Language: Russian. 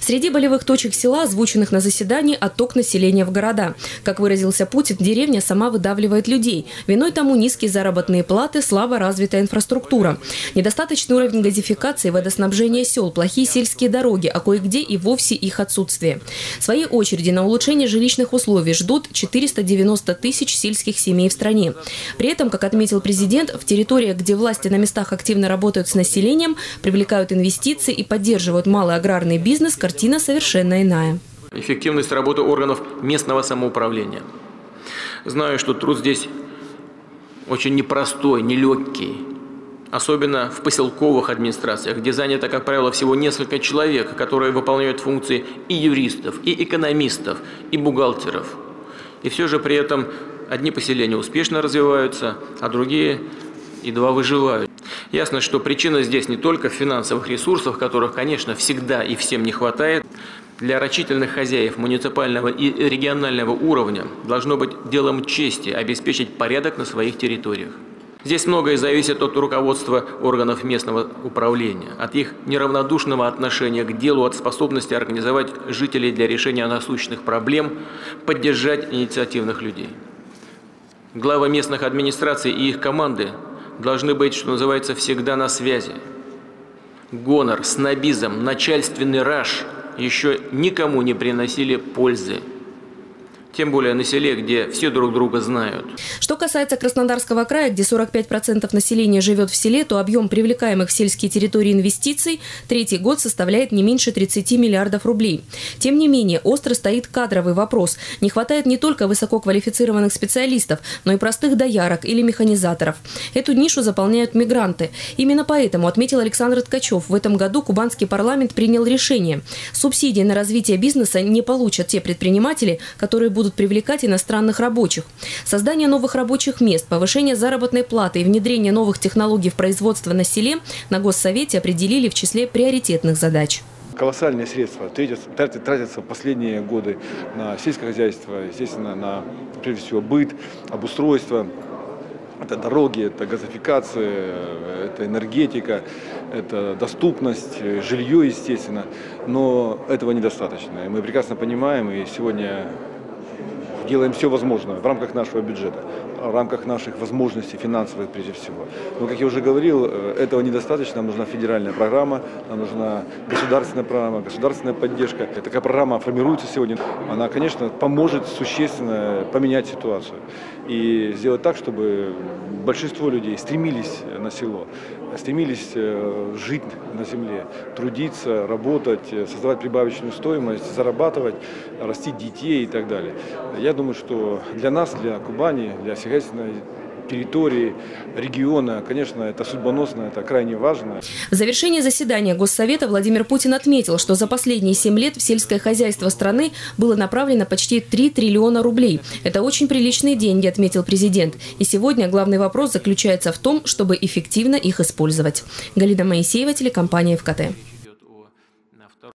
Среди болевых точек села, озвученных на заседании, отток населения в города. Как выразился Путин, деревня сама выдавливает людей. Виной тому низкие заработные платы, слабо развитая инфраструктура. Недостаточный уровень газификации, водоснабжения сел, плохие сельские дороги, а кое-где и вовсе их отсутствие. В своей очереди на улучшение жилищных условий ждут 490 тысяч сельских семей в стране. При этом, как отметил президент, в территориях, где власти на местах активно работают с населением, привлекают инвестиции и поддерживают малый аграрный бизнес, картина совершенно иная. Эффективность работы органов местного самоуправления. Знаю, что труд здесь очень непростой, нелегкий. Особенно в поселковых администрациях, где занято, как правило, всего несколько человек, которые выполняют функции и юристов, и экономистов, и бухгалтеров. И все же при этом одни поселения успешно развиваются, а другие едва выживают. Ясно, что причина здесь не только в финансовых ресурсах, которых, конечно, всегда и всем не хватает. Для рачительных хозяев муниципального и регионального уровня должно быть делом чести обеспечить порядок на своих территориях. Здесь многое зависит от руководства органов местного управления, от их неравнодушного отношения к делу, от способности организовать жителей для решения насущных проблем, поддержать инициативных людей. Главы местных администраций и их команды должны быть, что называется, всегда на связи. Гонор, снобизм, начальственный раж еще никому не приносили пользы тем более на селе, где все друг друга знают. Что касается Краснодарского края, где 45% населения живет в селе, то объем привлекаемых в сельские территории инвестиций третий год составляет не меньше 30 миллиардов рублей. Тем не менее, остро стоит кадровый вопрос. Не хватает не только высококвалифицированных специалистов, но и простых доярок или механизаторов. Эту нишу заполняют мигранты. Именно поэтому, отметил Александр Ткачев, в этом году кубанский парламент принял решение. Субсидии на развитие бизнеса не получат те предприниматели, которые будут будут привлекать иностранных рабочих. Создание новых рабочих мест, повышение заработной платы и внедрение новых технологий в производство на селе на Госсовете определили в числе приоритетных задач колоссальные средства тратятся, тратятся последние годы на сельское хозяйство, естественно, на, прежде всего, быт, обустройство. Это дороги, это газификация, это энергетика, это доступность, жилье, естественно. Но этого недостаточно. И мы прекрасно понимаем, и сегодня делаем все возможное в рамках нашего бюджета, в рамках наших возможностей финансовых прежде всего. Но, как я уже говорил, э, этого недостаточно, нам нужна федеральная программа, нам нужна государственная программа, государственная поддержка. Такая программа формируется сегодня. Она, конечно, поможет существенно поменять ситуацию и сделать так, чтобы большинство людей стремились на село, стремились э, жить на земле, трудиться, работать, создавать прибавочную стоимость, зарабатывать, растить детей и так далее. Я думаю, что для нас, для Кубани, для сельскохозяйственной территории, региона. Конечно, это судьбоносно, это крайне важно. В завершении заседания Госсовета Владимир Путин отметил, что за последние 7 лет в сельское хозяйство страны было направлено почти 3 триллиона рублей. Это очень приличные деньги, отметил президент. И сегодня главный вопрос заключается в том, чтобы эффективно их использовать. Галина Моисеева, телекомпания ФКТ.